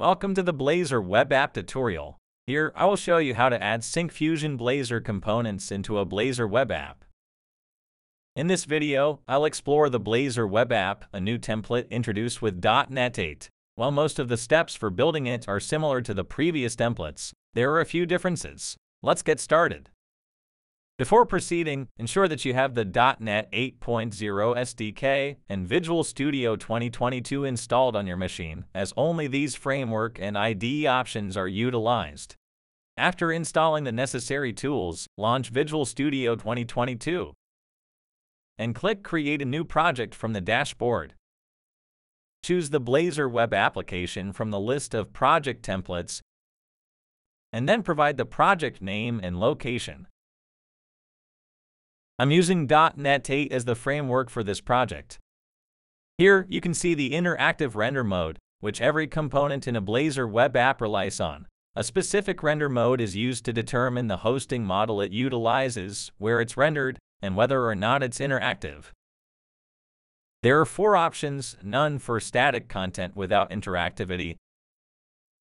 Welcome to the Blazor web app tutorial. Here, I will show you how to add Syncfusion Blazor components into a Blazor web app. In this video, I'll explore the Blazor web app, a new template introduced with .NET 8. While most of the steps for building it are similar to the previous templates, there are a few differences. Let's get started. Before proceeding, ensure that you have the .NET 8.0 SDK and Visual Studio 2022 installed on your machine, as only these framework and IDE options are utilized. After installing the necessary tools, launch Visual Studio 2022 and click Create a new project from the dashboard. Choose the Blazor web application from the list of project templates and then provide the project name and location. I'm using .NET 8 as the framework for this project. Here, you can see the interactive render mode, which every component in a Blazor web app relies on. A specific render mode is used to determine the hosting model it utilizes, where it's rendered, and whether or not it's interactive. There are four options, none for static content without interactivity.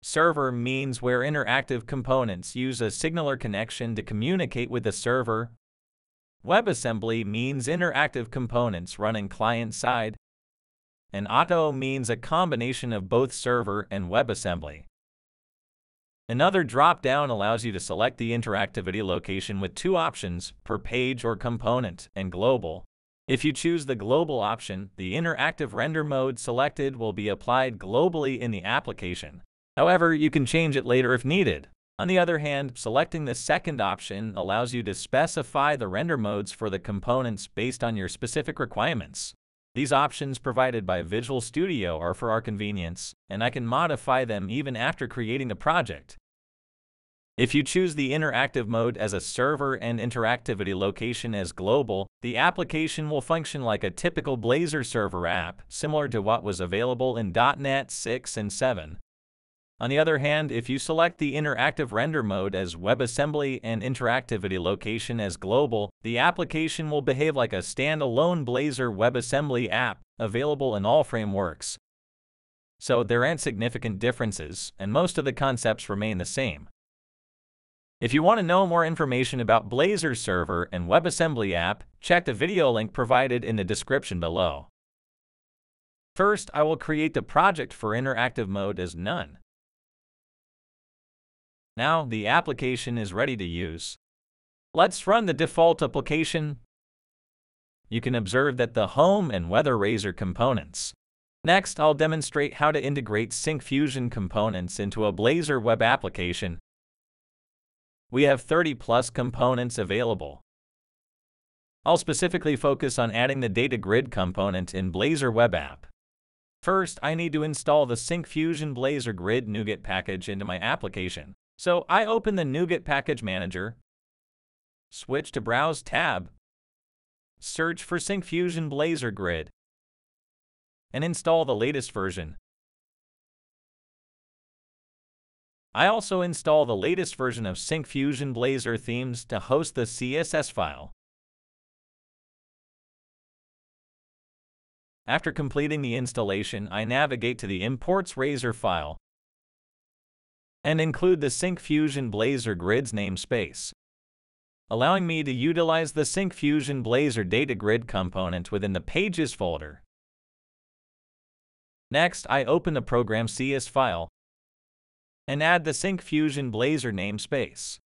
Server means where interactive components use a SignalR connection to communicate with the server, WebAssembly means interactive components running client-side, and Auto means a combination of both server and WebAssembly. Another drop-down allows you to select the interactivity location with two options, per page or component, and global. If you choose the global option, the interactive render mode selected will be applied globally in the application. However, you can change it later if needed. On the other hand, selecting the second option allows you to specify the render modes for the components based on your specific requirements. These options provided by Visual Studio are for our convenience, and I can modify them even after creating the project. If you choose the interactive mode as a server and interactivity location as global, the application will function like a typical Blazor server app, similar to what was available in .NET 6 and 7. On the other hand, if you select the interactive render mode as WebAssembly and interactivity location as global, the application will behave like a standalone Blazor WebAssembly app, available in all frameworks. So there aren't significant differences, and most of the concepts remain the same. If you want to know more information about Blazor Server and WebAssembly app, check the video link provided in the description below. First, I will create the project for interactive mode as none. Now the application is ready to use. Let's run the default application. You can observe that the Home and Weather Razor components. Next, I'll demonstrate how to integrate Syncfusion components into a Blazor web application. We have 30 plus components available. I'll specifically focus on adding the data grid component in Blazor web app. First, I need to install the Syncfusion Blazor Grid NuGet package into my application. So I open the NuGet Package Manager, switch to Browse tab, search for Syncfusion Blazor Grid, and install the latest version. I also install the latest version of Syncfusion Blazor themes to host the CSS file. After completing the installation, I navigate to the Imports Razor file and include the Syncfusion Blazor Grids namespace, allowing me to utilize the Syncfusion Blazor Data Grid component within the Pages folder. Next, I open the program CS file and add the Syncfusion Blazor namespace.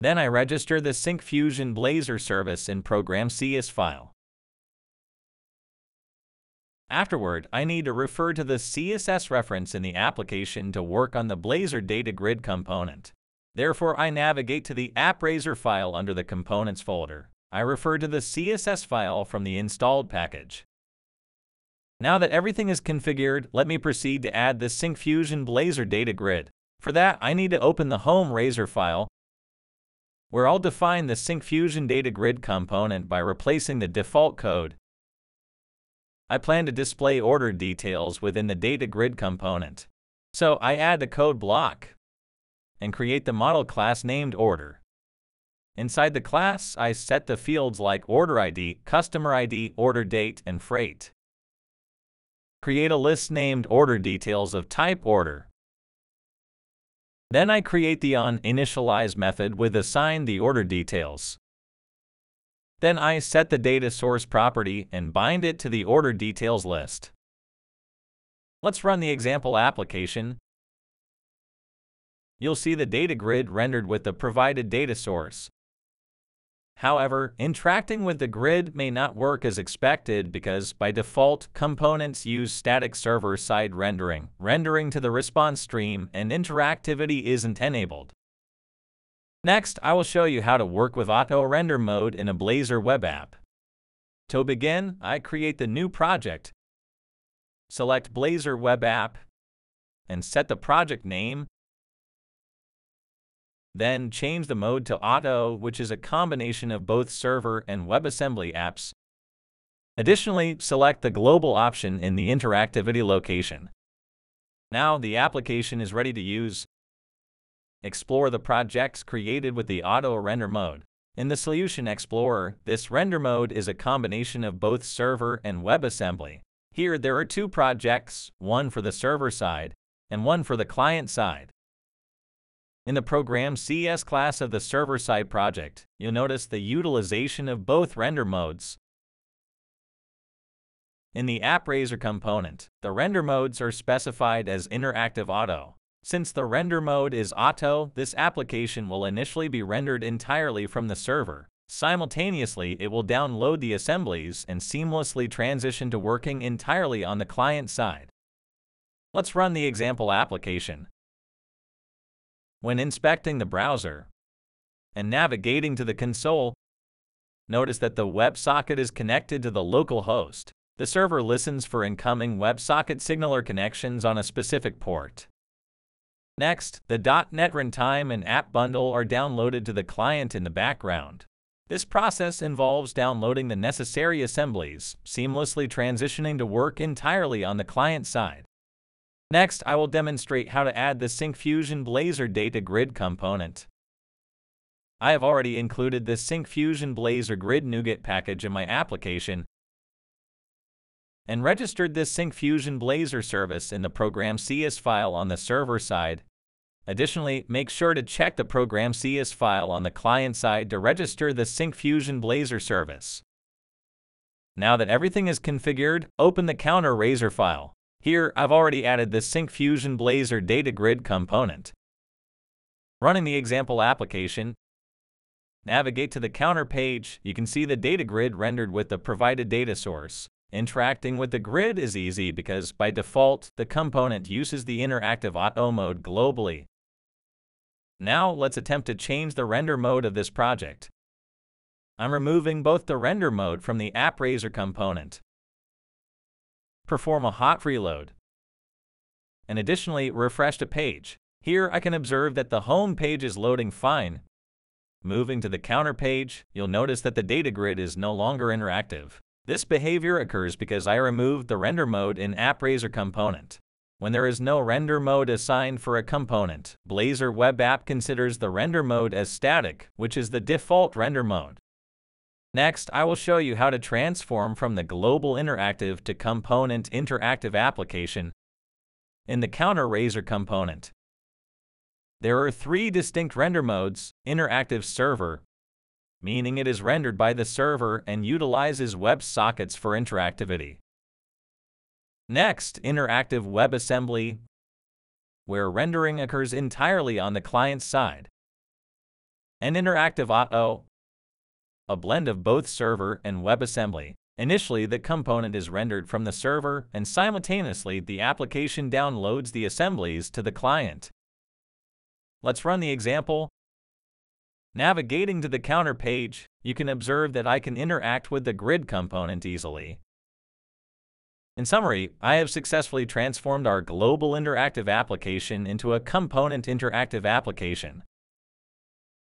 Then I register the Syncfusion Blazor service in Program CS file. Afterward, I need to refer to the CSS reference in the application to work on the Blazor Data Grid component. Therefore, I navigate to the AppRazor file under the Components folder. I refer to the CSS file from the installed package. Now that everything is configured, let me proceed to add the Syncfusion Blazor Data Grid. For that, I need to open the Home Razor file, where I'll define the Syncfusion Data Grid component by replacing the default code I plan to display order details within the data grid component. So I add the code block and create the model class named order. Inside the class, I set the fields like order ID, customer ID, order date, and freight. create a list named order details of type order. Then I create the onInitialize method with assign the order details. Then I set the data source property and bind it to the order details list. Let's run the example application. You'll see the data grid rendered with the provided data source. However, interacting with the grid may not work as expected because, by default, components use static server-side rendering, rendering to the response stream, and interactivity isn't enabled. Next, I will show you how to work with Auto Render mode in a Blazor web app. To begin, I create the new project, select Blazor web app, and set the project name then change the mode to Auto, which is a combination of both server and WebAssembly apps. Additionally, select the Global option in the Interactivity location. Now the application is ready to use. Explore the projects created with the Auto Render mode. In the Solution Explorer, this render mode is a combination of both server and WebAssembly. Here there are two projects, one for the server side and one for the client side. In the Program CS class of the server-side project, you'll notice the utilization of both render modes. In the AppRazor component, the render modes are specified as Interactive Auto. Since the render mode is auto, this application will initially be rendered entirely from the server. Simultaneously, it will download the assemblies and seamlessly transition to working entirely on the client side. Let's run the example application. When inspecting the browser and navigating to the console, notice that the WebSocket is connected to the local host. The server listens for incoming WebSocket SignalR connections on a specific port. Next, the .NET Runtime and App Bundle are downloaded to the client in the background. This process involves downloading the necessary assemblies, seamlessly transitioning to work entirely on the client side. Next, I will demonstrate how to add the Syncfusion Blazor Data Grid component. I have already included the Syncfusion Blazor Grid NuGet package in my application and registered this Syncfusion Blazor service in the Program CS file on the server side. Additionally, make sure to check the Program CS file on the client side to register the Syncfusion Blazor service. Now that everything is configured, open the Counter Razor file. Here, I've already added the Syncfusion Blazor Data Grid component. Running the example application, navigate to the counter page, you can see the data grid rendered with the provided data source. Interacting with the grid is easy because, by default, the component uses the interactive auto mode globally. Now, let's attempt to change the render mode of this project. I'm removing both the render mode from the AppRazor component perform a hot reload, and additionally refresh the page. Here I can observe that the home page is loading fine. Moving to the counter page, you'll notice that the data grid is no longer interactive. This behavior occurs because I removed the render mode in AppRazor component. When there is no render mode assigned for a component, Blazor Web App considers the render mode as static, which is the default render mode. Next, I will show you how to transform from the Global Interactive to Component Interactive application in the Counter component. There are three distinct render modes, Interactive Server, meaning it is rendered by the server and utilizes WebSockets for interactivity. Next, Interactive WebAssembly, where rendering occurs entirely on the client side. And Interactive Auto, a blend of both server and WebAssembly. Initially, the component is rendered from the server, and simultaneously the application downloads the assemblies to the client. Let's run the example. Navigating to the counter page, you can observe that I can interact with the grid component easily. In summary, I have successfully transformed our global interactive application into a component interactive application.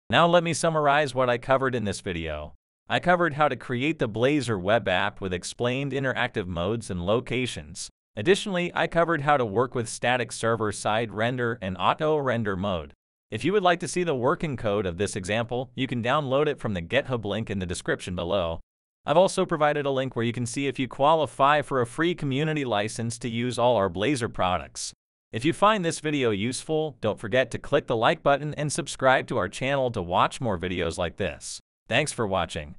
Now let me summarize what I covered in this video. I covered how to create the Blazor web app with explained interactive modes and locations. Additionally, I covered how to work with static server-side render and auto-render mode. If you would like to see the working code of this example, you can download it from the GitHub link in the description below. I've also provided a link where you can see if you qualify for a free community license to use all our Blazor products. If you find this video useful, don't forget to click the like button and subscribe to our channel to watch more videos like this. Thanks for watching.